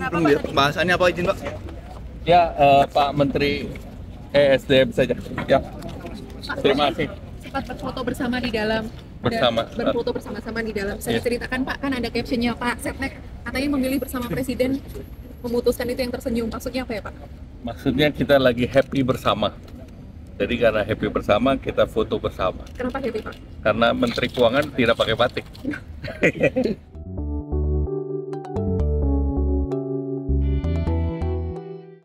Pak, ya. apa izin Pak? Ya, eh, Pak Menteri ESDM saja. Ya, terima kasih. sempat berfoto bersama di dalam Bersama. berfoto bersama-sama di dalam. Saya iya. ceritakan Pak, kan ada captionnya Pak Setnek katanya memilih bersama Presiden memutuskan itu yang tersenyum. Maksudnya apa ya Pak? Maksudnya kita lagi happy bersama. Jadi karena happy bersama, kita foto bersama. Kenapa happy Pak? Karena Menteri Keuangan tidak pakai batik.